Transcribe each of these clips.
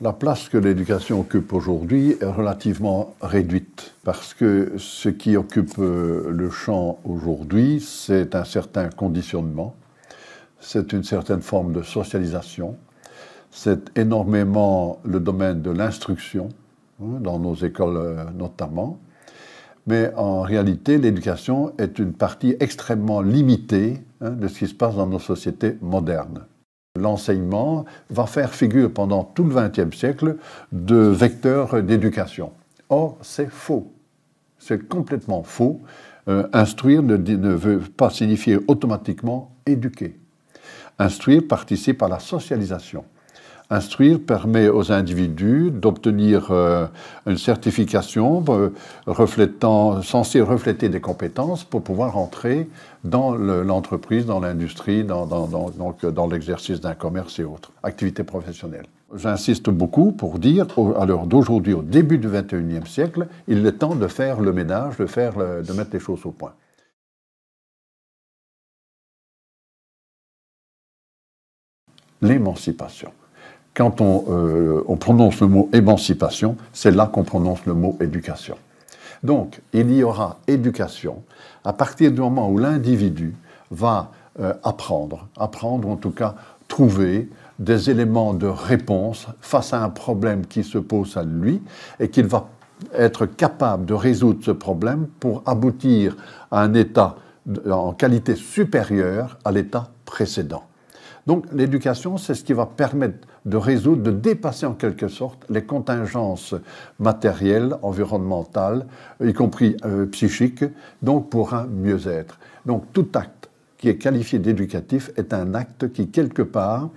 La place que l'éducation occupe aujourd'hui est relativement réduite parce que ce qui occupe euh, le champ aujourd'hui, c'est un certain conditionnement, c'est une certaine forme de socialisation, c'est énormément le domaine de l'instruction, hein, dans nos écoles euh, notamment, mais en réalité, l'éducation est une partie extrêmement limitée hein, de ce qui se passe dans nos sociétés modernes l'enseignement va faire figure pendant tout le XXe siècle de vecteur d'éducation. Or, c'est faux. C'est complètement faux. Euh, instruire ne, ne, veut pas signifier automatiquement éduquer. Instruire participe à la socialisation. Instruire permet aux individus d'obtenir euh, une certification euh, reflétant, censée refléter des compétences pour pouvoir entrer dans l'entreprise, dans l'industrie, dans, dans l'exercice d'un commerce et autres, activités professionnelles. J'insiste beaucoup pour dire, à l'heure d'aujourd'hui, au début du XXIe siècle, il est temps de faire le ménage, de, faire de mettre les choses au point. L'émancipation. Quand euh, on, prononce le mot émancipation, c'est là qu'on prononce le mot éducation. Donc, il y aura éducation à partir du moment où l'individu va euh, apprendre, apprendre en tout cas trouver des éléments de réponse face à un problème qui se pose à lui et qu'il va être capable de résoudre ce problème pour aboutir à un état en qualité supérieure à l'état précédent. Donc l'éducation, c'est ce qui va permettre de résoudre, de dépasser en quelque sorte les contingences matérielles, environnementales, y compris euh, psychiques, donc pour un mieux-être. Donc tout acte qui est qualifié d'éducatif est un acte qui, quelque part,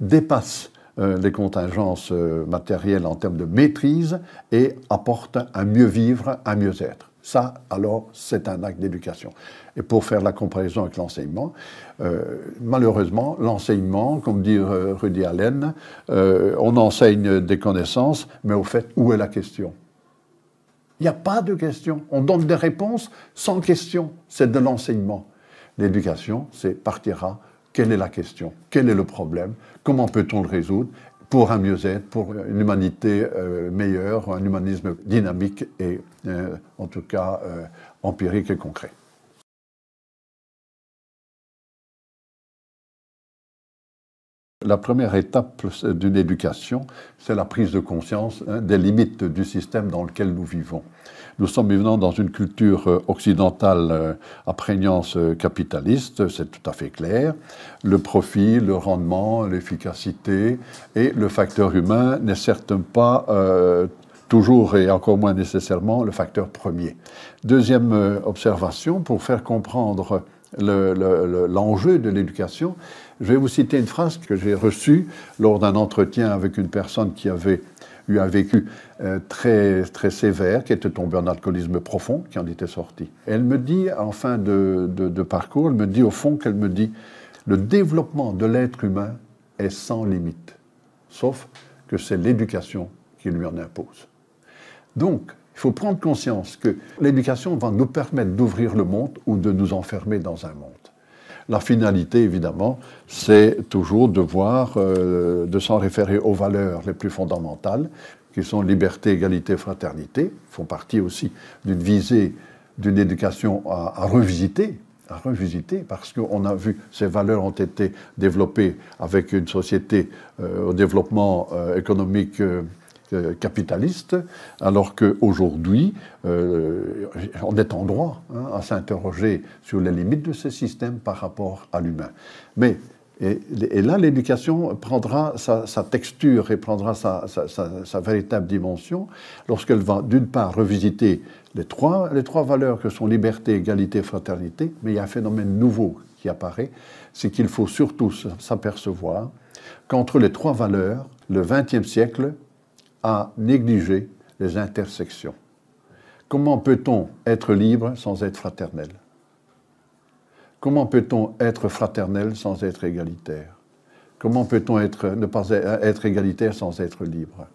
dépasse euh, les contingences euh, matérielles en termes de maîtrise et apporte un mieux vivre, un mieux-être. Ça, alors, c'est un acte d'éducation. Et pour faire la comparaison avec l'enseignement, euh, malheureusement, l'enseignement, comme dit euh, Rudy Allen, euh, on enseigne des connaissances, mais au fait, où est la question? Il n'y a pas de question. On donne des réponses sans question. C'est de l'enseignement. L'éducation, c'est partira. Quelle est la question? Quel est le problème? Comment peut-on le résoudre? Pour un mieux-être, pour une humanité meilleure, un humanisme dynamique et en tout cas empirique et concret. La première étape d'une éducation, c'est la prise de conscience hein, des limites du système dans lequel nous vivons. Nous sommes vivant dans une culture euh, occidentale euh, à prégnance euh, capitaliste, c'est tout à fait clair. Le profit, le rendement, l'efficacité et le facteur humain n'est certes pas toujours et encore moins nécessairement le facteur premier. Deuxième observation, pour faire comprendre l'enjeu de l'éducation, je vais vous citer une phrase que j'ai reçue lors d'un entretien avec une personne qui avait eu un vécu euh, très, très sévère, qui était tombée en alcoolisme profond, qui en était sortie. Elle me dit, en fin de, de parcours, elle me dit au fond qu'elle me dit, le développement de l'être humain est sans limite, sauf que c'est l'éducation qui lui en impose. Donc, il faut prendre conscience que l'éducation va nous permettre d'ouvrir le monde ou de nous enfermer dans un monde. La finalité, évidemment, c'est toujours de voir, euh, de s'en référer aux valeurs les plus fondamentales, qui sont liberté, égalité, fraternité, font partie aussi d'une visée d'une éducation à, revisiter, à revisiter, parce qu'on a vu ces valeurs ont été développées avec une société euh, au développement euh, économique capitaliste, alors qu'aujourd'hui, euh, on est en droit hein, à s'interroger sur les limites de ce système par rapport à l'humain. Mais et, là, l'éducation prendra sa, texture et prendra sa, véritable dimension lorsqu'elle va, d'une part, revisiter les trois, les trois valeurs que sont liberté, égalité, fraternité, mais il y a un phénomène nouveau qui apparaît, c'est qu'il faut surtout s'apercevoir qu'entre les trois valeurs, le XXe siècle à négliger les intersections. Comment peut-on être libre sans être fraternel? Comment peut-on être fraternel sans être égalitaire? Comment peut-on être, ne pas être égalitaire sans être libre?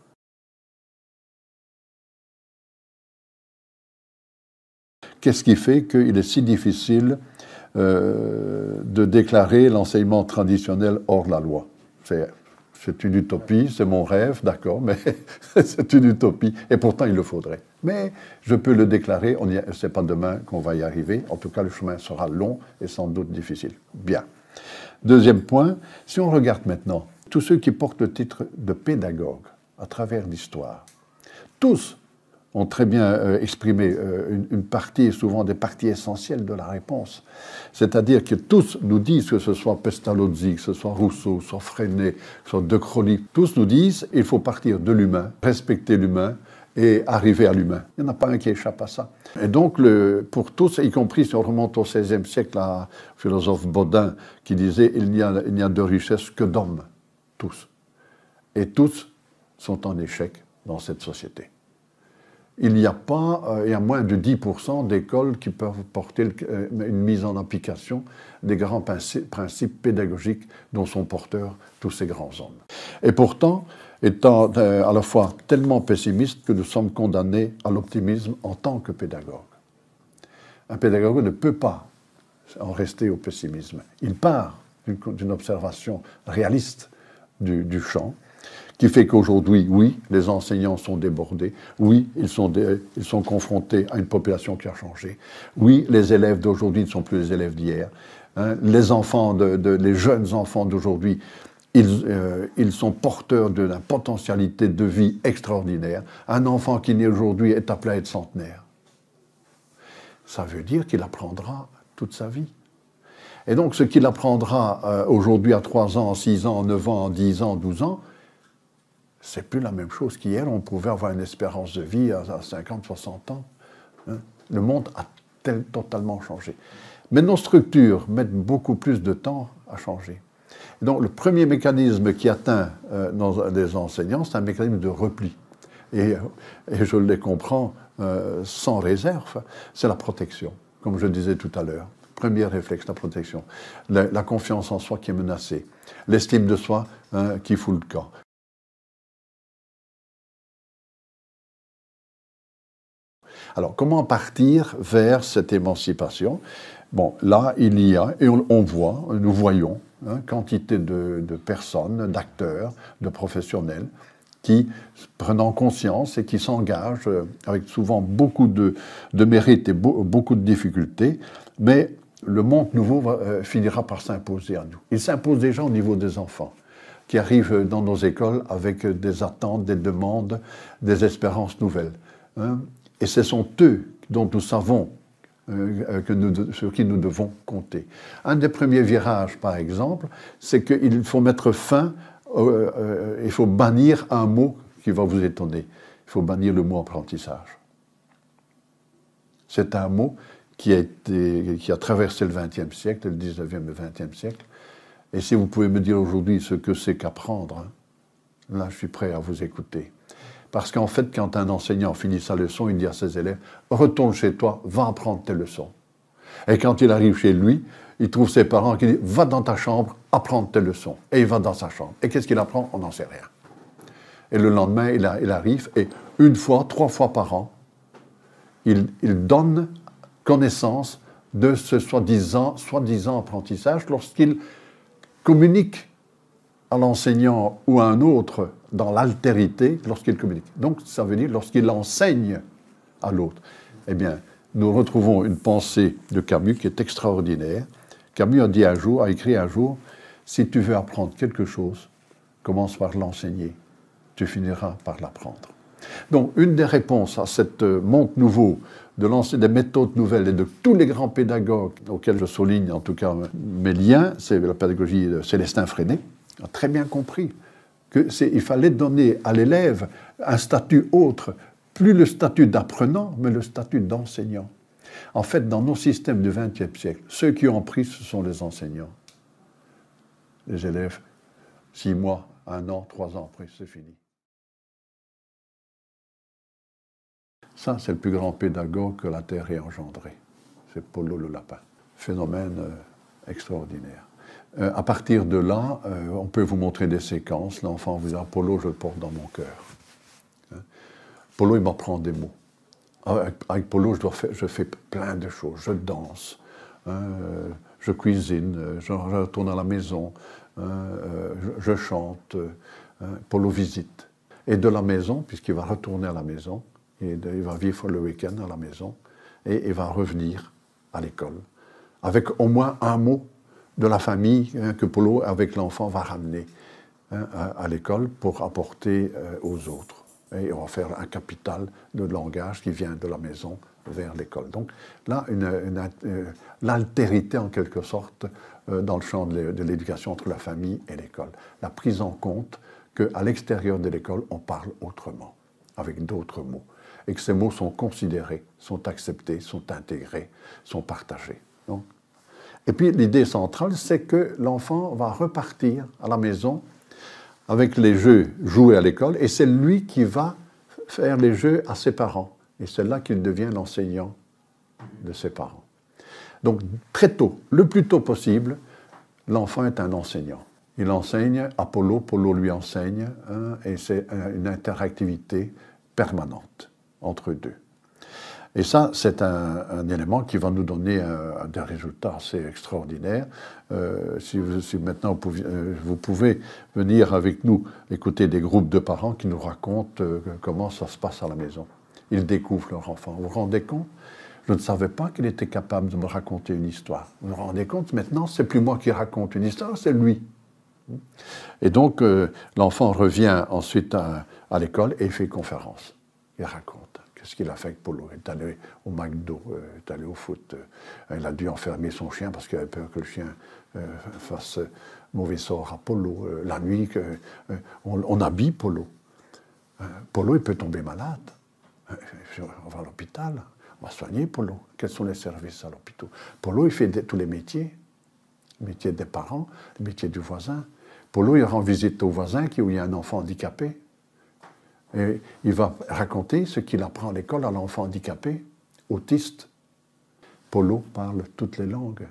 Qu'est-ce qui fait qu'il est si difficile euh, de déclarer l'enseignement traditionnel hors la loi? Une utopie, c'est mon rêve, d'accord, mais c'est une utopie, et pourtant il le faudrait. Mais je peux le déclarer, ce n'est pas demain qu'on va y arriver, en tout cas le chemin sera long et sans doute difficile. Bien. Deuxième point, si on regarde maintenant tous ceux qui portent le titre de pédagogue à travers l'histoire, tous ont très bien euh, exprimé euh, une, partie, souvent des parties essentielles de la réponse. C'est-à-dire que tous nous disent, que ce soit Pestalozzi, que ce soit Rousseau, que ce soit Freinet, que ce soit De Crolly, tous nous disent il faut partir de l'humain, respecter l'humain et arriver à l'humain. Il n'y en a pas un qui échappe à ça. Et donc, pour tous, y compris si on remonte au XVIe siècle, à philosophe Baudin qui disait il n'y a, a de richesse que d'hommes, tous. Et tous sont en échec dans cette société il n'y a pas, euh, il y a moins de 10% d'écoles qui peuvent porter euh, une mise en application des grands principes pédagogiques dont sont porteurs tous ces grands hommes. Et pourtant, étant euh, à la fois tellement pessimistes que nous sommes condamnés à l'optimisme en tant que pédagogue. Un pédagogue ne peut pas en rester au pessimisme. Il part d'une observation réaliste du champ qui fait qu'aujourd'hui, oui, les enseignants sont débordés, oui, ils sont, ils sont confrontés à une population qui a changé, oui, les élèves d'aujourd'hui ne sont plus les élèves d'hier, hein. les enfants, de, les jeunes enfants d'aujourd'hui, ils, euh, ils, sont porteurs d'une potentialité de vie extraordinaire. Un enfant qui naît aujourd'hui est appelé à être centenaire. Ça veut dire qu'il apprendra toute sa vie. Et donc, ce qu'il apprendra euh, aujourd'hui à 3 ans, 6 ans, 9 ans, 10 ans, 12 ans, c'est plus la même chose qu'hier. On pouvait avoir une espérance de vie à 50, 60 ans. Hein. Le monde a totalement changé. Mais nos structures mettent beaucoup plus de temps à changer. donc le premier mécanisme qui atteint euh, les enseignants, c'est un mécanisme de repli. Et, je les comprends euh, sans réserve, c'est la protection, comme je disais tout à l'heure. Premier réflexe, la protection. La, confiance en soi qui est menacée. L'estime de soi hein, qui fout le camp. Alors, comment partir vers cette émancipation? Bon, là, il y a, et on, voit, nous voyons, hein, quantité de, personnes, d'acteurs, de professionnels qui, prenant conscience et qui s'engagent euh, avec souvent beaucoup de, de mérite et beaucoup de difficultés, mais le monde nouveau euh, finira par s'imposer à nous. Il s'impose déjà au niveau des enfants qui arrivent dans nos écoles avec des attentes, des demandes, des espérances nouvelles. Hein. Et ce sont eux dont nous savons euh, que nous, sur qui nous devons compter. Un des premiers virages, par exemple, c'est qu'il faut mettre fin, euh, il faut bannir un mot qui va vous étonner. Il faut bannir le mot apprentissage. C'est un mot qui a, été, qui a traversé le XXe siècle, le XIXe et le XXe siècle. Et si vous pouvez me dire aujourd'hui ce que c'est qu'apprendre, hein, là je suis prêt à vous écouter. Parce qu'en fait, quand un enseignant finit sa leçon, il dit à ses élèves Retourne chez toi, va apprendre tes leçons. Et quand il arrive chez lui, il trouve ses parents qui disent Va dans ta chambre, apprendre tes leçons. Et il va dans sa chambre. Et qu'est-ce qu'il apprend? On n'en sait rien. Et le lendemain, il, arrive, et une fois, trois fois par an, il, donne connaissance de ce soi-disant soi apprentissage lorsqu'il communique à l'enseignant ou à un autre dans l'altérité lorsqu'il communique. Donc ça veut dire lorsqu'il enseigne à l'autre. Eh bien, nous retrouvons une pensée de Camus qui est extraordinaire. Camus a dit un jour, a écrit un jour, si tu veux apprendre quelque chose, commence par l'enseigner. Tu finiras par l'apprendre. Donc, une des réponses à cette monde nouveau de lancer des méthodes nouvelles et de tous les grands pédagogues auxquels je souligne en tout cas mes liens, c'est la pédagogie de Célestin Freinet, a très bien compris qu'il fallait donner à l'élève un statut autre, plus le statut d'apprenant, mais le statut d'enseignant. En fait, dans nos systèmes du XXe siècle, ceux qui ont pris, ce sont les enseignants. Les élèves, six mois, un an, trois ans après, c'est fini. Ça, c'est le plus grand pédagogue que la Terre ait engendré. C'est Polo le lapin. Phénomène euh, extraordinaire. Euh, à partir de là, euh, on peut vous montrer des séquences. L'enfant vous dit Polo, je le porte dans mon cœur. Hein? Polo, il m'apprend des mots. Avec, Polo, je, fais plein de choses. Je danse. Hein, je cuisine, je retourne à la maison, hein, je, chante, hein, Polo visite. Et de la maison, puisqu'il va retourner à la maison, il va vivre le week-end à la maison, et il va revenir à l'école, avec au moins un mot de la famille que Polo, avec l'enfant, va ramener à, l'école pour apporter euh, aux autres. Et on va faire un capital de langage qui vient de la maison vers l'école. Donc là, une, euh, l'altérité en quelque sorte euh, dans le champ de l'éducation entre la famille et l'école. La prise en compte qu'à l'extérieur de l'école, on parle autrement, avec d'autres mots, et que ces mots sont considérés, sont acceptés, sont intégrés, sont partagés. Et puis l'idée centrale, c'est que l'enfant va repartir à la maison avec les jeux joués à l'école, et c'est lui qui va faire les jeux à ses parents. Et c'est là qu'il devient l'enseignant de ses parents. Donc très tôt, le plus tôt possible, l'enfant est un enseignant. Il enseigne à Polo, lui enseigne, hein, et c'est une interactivité permanente entre deux. Et ça, c'est un, élément qui va nous donner des résultats assez extraordinaires. Euh, si, maintenant euh, vous pouvez, venir avec nous écouter des groupes de parents qui nous racontent euh, comment ça se passe à la maison. Ils découvrent leur enfant. Vous vous rendez compte? Je ne savais pas qu'il était capable de me raconter une histoire. Vous vous rendez compte? Maintenant, c'est plus moi qui raconte une histoire, c'est lui. Et donc, l'enfant revient ensuite à, l'école et fait conférence. Il raconte. Qu'est-ce qu'il a fait avec Polo Il est allé au McDo, euh, est allé au foot. Euh, il a dû enfermer son chien parce qu'il avait peur que le chien fasse mauvais sort à Polo. la nuit, on, on, habille Polo. Polo, il peut tomber malade. On va à l'hôpital, on va soigner Polo. Quels sont les services à l'hôpital? Polo, il fait tous les métiers. Le métier des parents, le métier du voisin. Polo, il rend visite au voisin qui, où il y a un enfant handicapé. Et il va raconter ce qu'il apprend à l'école à l'enfant handicapé, autiste. Polo parle toutes les langues.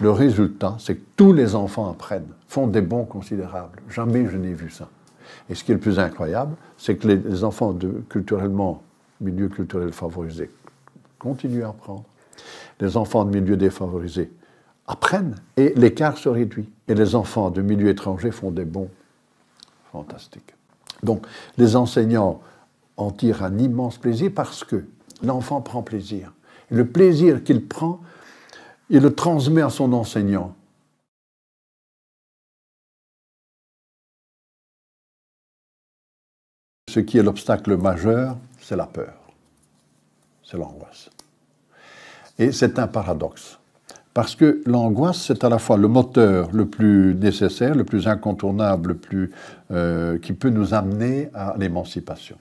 Le résultat, c'est que tous les enfants apprennent, font des bons considérables. Jamais je n'ai vu ça. Et ce qui est le plus incroyable, c'est que les enfants de culturellement, milieu culturel favorisé continuent à apprendre. Les enfants de milieux défavorisés apprennent et l'écart se réduit. Et les enfants de milieux étrangers font des bons fantastiques. Donc les enseignants en tirent un immense plaisir parce que l'enfant prend plaisir. Et le plaisir qu'il prend, il le transmet à son enseignant. ce qui est l'obstacle majeur, c'est la peur, c'est l'angoisse. Et c'est un paradoxe, parce que l'angoisse, c'est à la fois le moteur le plus nécessaire, le plus incontournable, le plus, euh, qui peut nous amener à l'émancipation.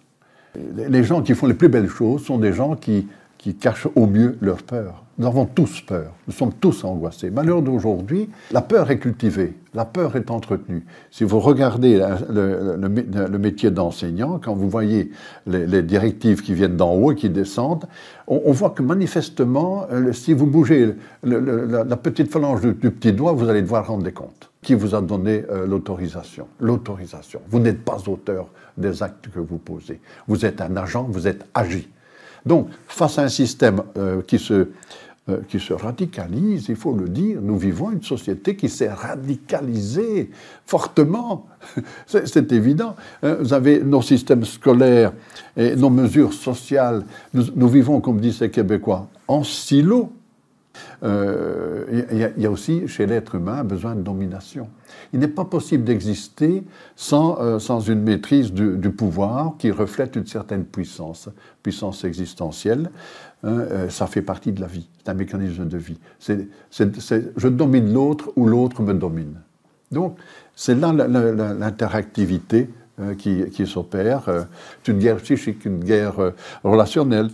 Les gens qui font les plus belles choses sont des gens qui qui cachent au mieux leur peur. Nous avons tous peur, nous sommes tous angoissés. Malheur d'aujourd'hui, la peur est cultivée, la peur est entretenue. Si vous regardez le, métier d'enseignant, quand vous voyez les, directives qui viennent d'en haut et qui descendent, on, voit que manifestement, euh, si vous bougez la, petite phalange du, petit doigt, vous allez devoir rendre des comptes. Qui vous a donné euh, l'autorisation? L'autorisation. Vous n'êtes pas auteur des actes que vous posez. Vous êtes un agent, vous êtes agi. Donc, face à un système euh, qui, se, euh, qui se radicalise, il faut le dire, nous vivons une société qui s'est radicalisée fortement. C'est évident. Hein. Vous avez nos systèmes scolaires et nos mesures sociales. Nous, vivons, comme disent les Québécois, en silo. Euh, il y, a aussi chez l'être humain un besoin de domination. Il n'est pas possible d'exister euh, sans, une maîtrise du, pouvoir qui reflète une certaine puissance, puissance existentielle. Hein, euh, ça fait partie de la vie, c'est un mécanisme de vie. Je domine l'autre ou l'autre me domine. Donc, c'est là l'interactivité qui, qui s'opère. c'est une guerre psychique, une guerre relationnelle,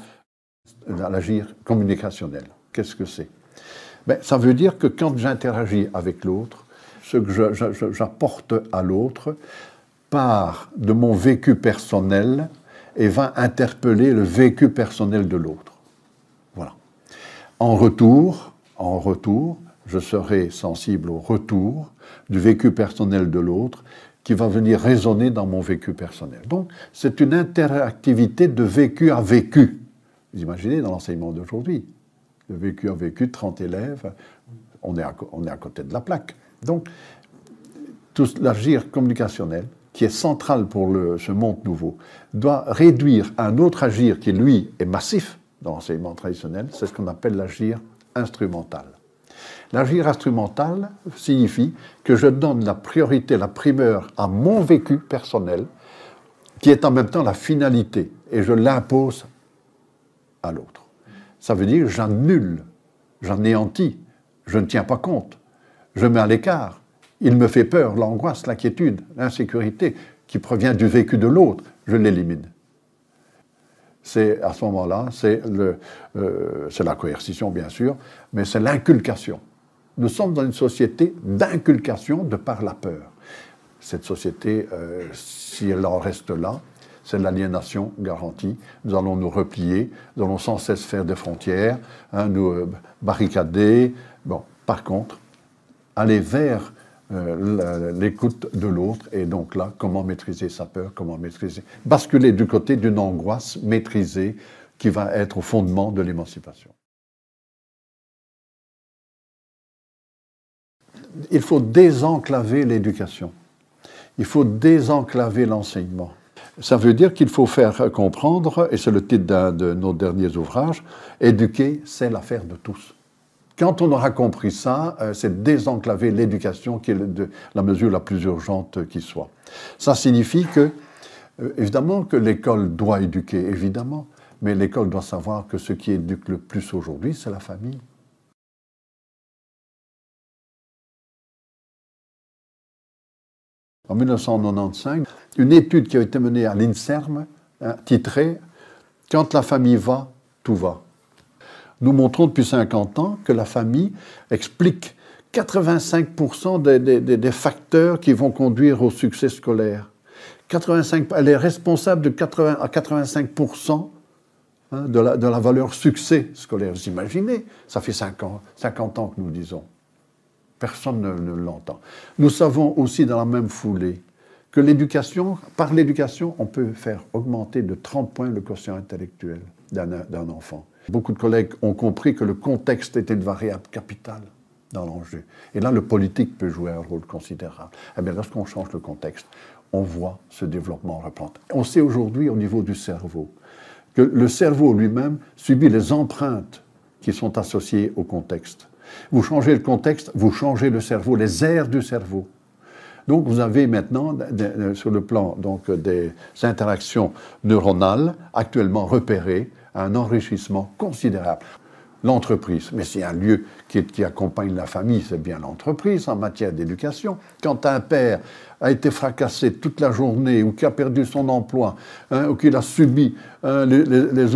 l'agir communicationnel. Qu'est-ce que c'est? Ben, Ça veut dire que quand j'interagis avec l'autre, ce que j'apporte à l'autre part de mon vécu personnel et va interpeller le vécu personnel de l'autre. En retour, en retour, je serai sensible au retour du vécu personnel de l'autre qui va venir résonner dans mon vécu personnel. Donc, c'est une interactivité de vécu à vécu. Vous imaginez dans l'enseignement d'aujourd'hui vécu a vécu, 30 élèves, on est à, à côté de la plaque. Donc, tout l'agir communicationnel, qui est central pour ce monde nouveau, doit réduire un autre agir qui, lui, est massif dans l'enseignement traditionnel, c'est ce qu'on appelle l'agir instrumental. L'agir instrumental signifie que je donne la priorité, la primeur à mon vécu personnel, qui est en même temps la finalité, et je l'impose à l'autre. Ça veut dire j'annule, j'anéantis, je ne tiens pas compte, je mets à l'écart. Il me fait peur, l'angoisse, l'inquiétude, l'insécurité qui provient du vécu de l'autre, je l'élimine. C'est à ce moment-là, c'est euh, la coercition bien sûr, mais c'est l'inculcation. Nous sommes dans une société d'inculcation de par la peur. Cette société, euh, si elle en reste là, c'est l'aliénation garantie. Nous allons nous replier, nous allons sans cesse faire des frontières, hein, nous euh, barricader. Bon, par contre, aller vers euh, l'écoute de l'autre et donc là, comment maîtriser sa peur, comment maîtriser, basculer du côté d'une angoisse maîtrisée qui va être au fondement de l'émancipation. il faut désenclaver l'éducation. Il faut désenclaver l'enseignement. Ça veut dire qu'il faut faire comprendre, et c'est le titre d'un de nos derniers ouvrages, éduquer, c'est l'affaire de tous. Quand on aura compris ça, euh, c'est désenclaver l'éducation qui est la mesure la plus urgente qui soit. Ça signifie que, euh, évidemment, que l'école doit éduquer, évidemment, mais l'école doit savoir que ce qui éduque le plus aujourd'hui, c'est la famille. en 1995, une étude qui a été menée à l'INSERM, hein, titrée Quand la famille va, tout va. Nous montrons depuis 50 ans que la famille explique 85% des, facteurs qui vont conduire au succès scolaire. 85, elle est responsable de 80 à 85% hein, de, la, valeur succès scolaire. Vous imaginez Ça fait 50 ans que nous disons. Personne ne, l'entend. Nous savons aussi dans la même foulée que l'éducation, par l'éducation, on peut faire augmenter de 30 points le quotient intellectuel d'un enfant. Beaucoup de collègues ont compris que le contexte était une variable capitale dans l'enjeu. Et là, le politique peut jouer un rôle considérable. Eh bien, lorsqu'on change le contexte, on voit ce développement reprendre. On sait aujourd'hui, au niveau du cerveau, que le cerveau lui-même subit les empreintes qui sont associées au contexte. Vous changez le contexte, vous changez le cerveau, les aires du cerveau. Donc vous avez maintenant, sur le plan donc, des interactions neuronales, actuellement repérées, un enrichissement considérable l'entreprise. Mais c'est un lieu qui, accompagne la famille, c'est bien l'entreprise en matière d'éducation. Quand un père a été fracassé toute la journée ou qui a perdu son emploi hein, ou qu'il a subi hein, les,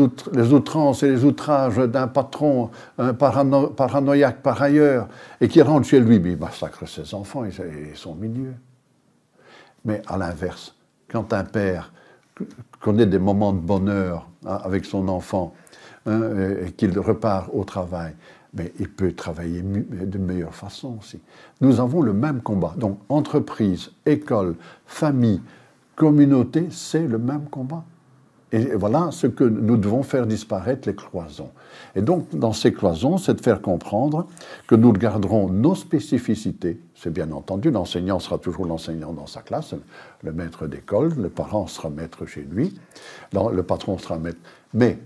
outrances et les outrages d'un patron paranoïaque par ailleurs et qui rentre chez lui, il massacre ses enfants et, son milieu. Mais à l'inverse, quand un père connaît des moments de bonheur hein, avec son enfant, Hein, et qu'il repart au travail, mais il peut travailler de meilleure façon aussi. Nous avons le même combat. Donc entreprise, école, famille, communauté, c'est le même combat. Et voilà ce que nous devons faire disparaître, les cloisons. Et donc, dans ces cloisons, c'est de faire comprendre que nous garderons nos spécificités. C'est bien entendu, l'enseignant sera toujours l'enseignant dans sa classe, le maître d'école, le parent sera maître chez lui, le patron sera maître. Mais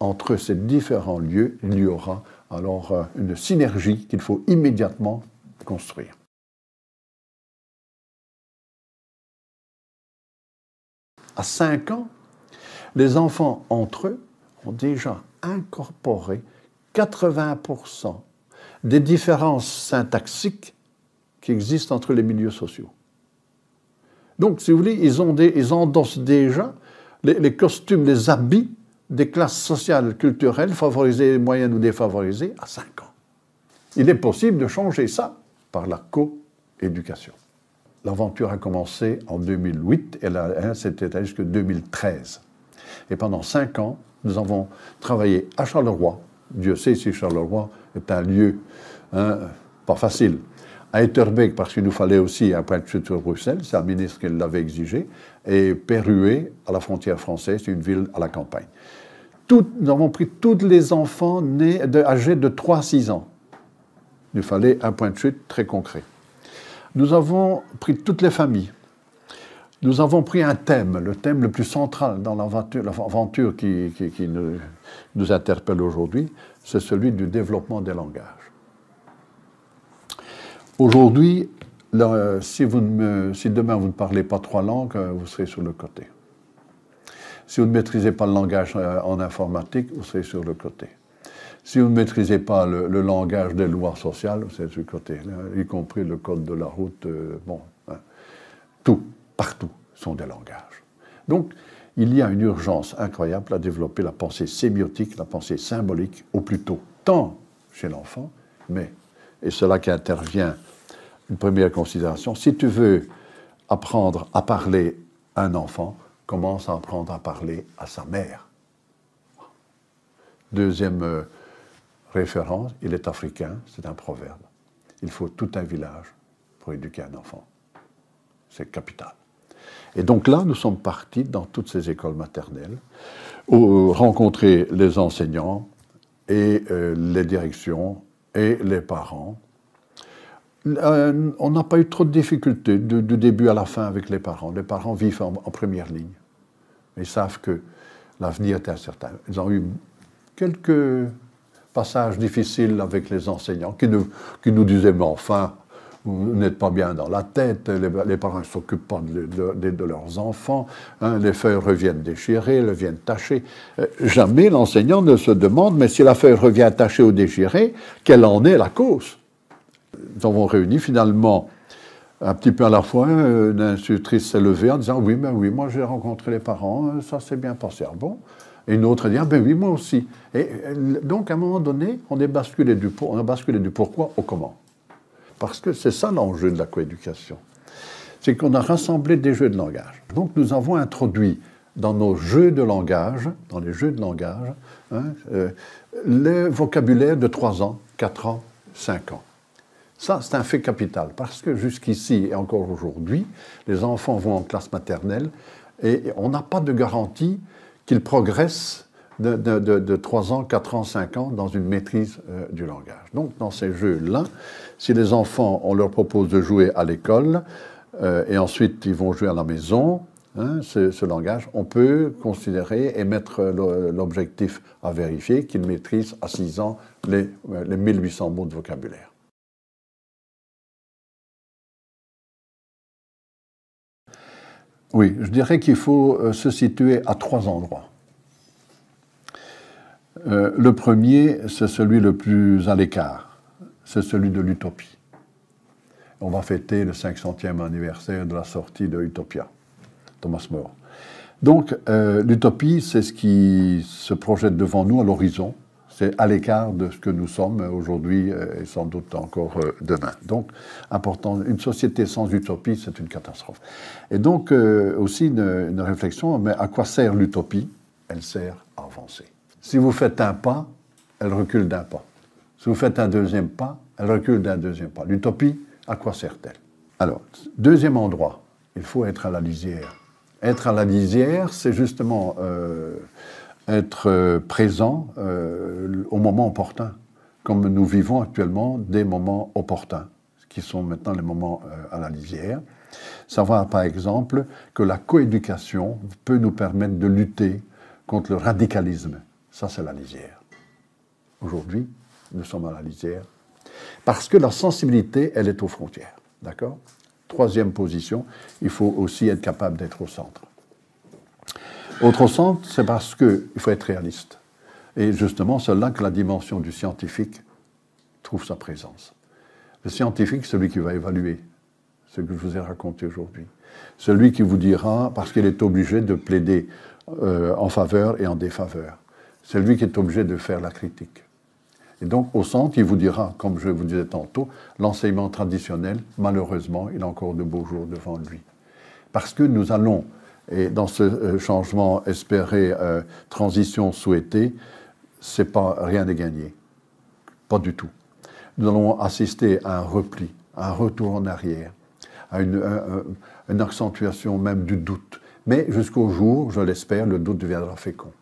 entre ces différents lieux, il y aura alors euh, une synergie qu'il faut immédiatement construire. À 5 ans, les enfants entre eux ont déjà incorporé 80% des différences syntaxiques qui existent entre les milieux sociaux. Donc, si vous voulez, ils, ont ils endossent déjà les costumes, les habits des classes sociales, culturelles, favorisées, moyennes ou défavorisées, à 5 ans. Il est possible de changer ça par la coéducation. L'aventure a commencé en 2008 et elle s'est étalée jusqu'en 2013. Et pendant 5 ans, nous avons travaillé à Charleroi. Dieu sait si Charleroi est un lieu hein, pas facile. À Etterbeek, parce qu'il nous fallait aussi un point de chute sur Bruxelles, c'est un ministre qui l'avait exigé, et Perruet, à la frontière française, une ville à la campagne. nous avons pris tous les enfants nés âgés de 3 à 6 ans. Il fallait un point de chute très concret. Nous avons pris toutes les familles. Nous avons pris un thème, le thème le plus central dans l'aventure qui, nous, interpelle aujourd'hui, c'est celui du développement des langages. Aujourd'hui, si, demain vous ne parlez pas trois langues, vous serez sur le côté. Si vous ne maîtrisez pas le langage euh, en informatique, vous serez sur le côté. Si vous ne maîtrisez pas le, langage des lois sociales, vous êtes sur le côté, y compris le code de la route, euh, bon, hein. tout, partout sont des langages. Donc, il y a une urgence incroyable à développer la pensée sémiotique, la pensée symbolique, au plus tôt, tant chez l'enfant, mais, et c'est là qu'intervient une première considération, si tu veux apprendre à parler à un enfant, commence à apprendre à parler à sa mère. Deuxième euh, référence, il est africain, c'est un proverbe. Il faut tout un village pour éduquer un enfant. C'est capital. Et donc là, nous sommes partis dans toutes ces écoles maternelles, rencontrer les enseignants et euh, les directions et les parents. Euh, on n'a pas eu trop de difficultés du, début à la fin avec les parents. Les parents vivent en première ligne. Ils savent que l'avenir est incertain. Ils ont eu quelques passages difficiles avec les enseignants qui nous, qui nous disaient, mais enfin, vous n'êtes pas bien dans la tête, les, parents ne s'occupent pas de, leurs enfants, hein, les feuilles reviennent déchirées, elles reviennent tachées. Euh, jamais l'enseignant ne se demande, mais si la feuille revient tachée ou déchirée, quelle en est la cause? Nous avons réuni finalement un petit peu à la fois, une institutrice s'est levée en disant Oui, ben oui, moi j'ai rencontré les parents, euh, ça s'est bien passé. Ah bon? Et une autre dit ah, Ben oui, moi aussi. Et donc à un moment donné, on, est on a basculé du pourquoi au comment. Parce que c'est ça l'enjeu de la coéducation. C'est qu'on a rassemblé des jeux de langage. Donc nous avons introduit dans nos jeux de langage, dans les jeux de langage, hein, euh, le vocabulaire de 3 ans, 4 ans, 5 ans. Ça, c'est un fait capital, parce que jusqu'ici et encore aujourd'hui, les enfants vont en classe maternelle et on n'a pas de garantie qu'ils progressent de, 3 ans, 4 ans, 5 ans dans une maîtrise euh, du langage. Donc, dans ces jeux-là, si les enfants, on leur propose de jouer à l'école euh, et ensuite ils vont jouer à la maison, hein, ce, langage, on peut considérer et mettre l'objectif à vérifier qu'ils maîtrisent à 6 ans les, les 1800 mots de vocabulaire. Oui, je dirais qu'il faut euh, se situer à trois endroits. Euh, le premier, c'est celui le plus à l'écart, c'est celui de l'utopie. On va fêter le 500e anniversaire de la sortie de Utopia, Thomas More. Donc, euh, l'utopie, c'est ce qui se projette devant nous à l'horizon, c'est à l'écart de ce que nous sommes aujourd'hui euh, et sans doute encore demain. Donc, important, une société sans utopie, c'est une catastrophe. Et donc, aussi une, réflexion, mais à quoi sert l'utopie? Elle sert à avancer. Si vous faites un pas, elle recule d'un pas. Si vous faites un deuxième pas, elle recule d'un deuxième pas. L'utopie, à quoi sert-elle? Alors, deuxième endroit, il faut être à la lisière. Être à la lisière, c'est justement être euh, présent euh, au moment opportun, comme nous vivons actuellement des moments opportuns, qui sont maintenant les moments euh, à la lisière. Savoir par exemple que la coéducation peut nous permettre de lutter contre le radicalisme. Ça, c'est la lisière. Aujourd'hui, nous sommes à la lisière parce que la sensibilité, elle est aux frontières. D'accord? Troisième position, il faut aussi être capable d'être au centre. Autre centre, c'est parce qu'il faut être réaliste. Et justement, c'est là que la dimension du scientifique trouve sa présence. Le scientifique, celui qui va évaluer ce que je vous ai raconté aujourd'hui. Celui qui vous dira, parce qu'il est obligé de plaider euh, en faveur et en défaveur. C'est lui qui est obligé de faire la critique. Et donc, au centre, il vous dira, comme je vous disais tantôt, l'enseignement traditionnel, malheureusement, il a encore de beaux jours devant lui. Parce que nous allons et dans ce euh, changement espéré, euh, transition souhaitée, c'est pas rien n'est gagné. Pas du tout. Nous allons assister à un repli, à un retour en arrière, à une, une accentuation même du doute. Mais jusqu'au jour, je l'espère, le doute deviendra fécond.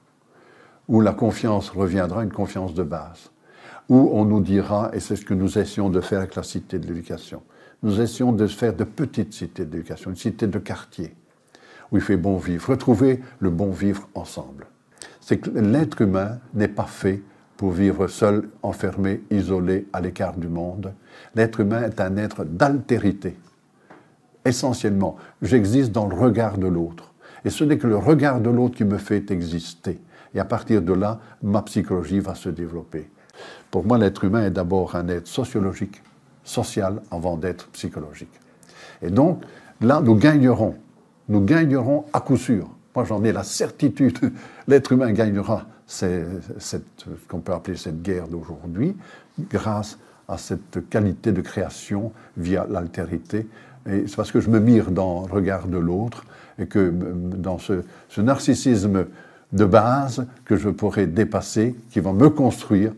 Où la confiance reviendra, une confiance de base, où on nous dira, et c'est ce que nous essayons de faire avec la cité de l'éducation, nous essayons de faire de petites cités d'éducation, une cité de quartier, où il fait bon vivre, retrouver le bon vivre ensemble. C'est que l'être humain n'est pas fait pour vivre seul, enfermé, isolé, à l'écart du monde. L'être humain est un être d'altérité. Essentiellement, j'existe dans le regard de l'autre. Et ce n'est que le regard de l'autre qui me fait exister. Et à partir de là, ma psychologie va se développer. Pour moi, l'être humain est d'abord un être sociologique, social, avant d'être psychologique. Et donc, là, nous gagnerons. Nous gagnerons à coup sûr. Moi, j'en ai la certitude. L'être humain gagnera c'est ce qu'on peut appeler cette guerre d'aujourd'hui, grâce à cette qualité de création via l'altérité. Et c'est parce que je me mire dans le regard de l'autre et que dans ce, narcissisme de base que je pourrais dépasser, qui va me construire,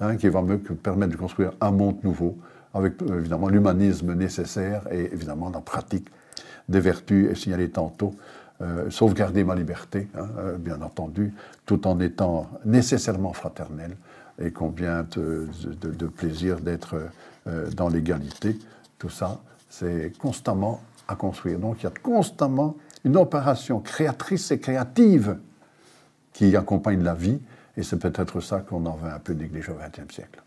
hein, qui va me permettre de construire un monde nouveau, avec évidemment l'humanisme nécessaire et évidemment la pratique des vertus et signaler tantôt euh, sauvegarder ma liberté, hein, euh, bien entendu, tout en étant nécessairement fraternel et combien de, de, plaisir d'être euh, dans l'égalité. Tout ça, c'est constamment à construire. Donc il y a constamment une opération créatrice et créative qui accompagne la vie, et c'est peut-être ça qu'on en veut un peu négliger au XXe siècle.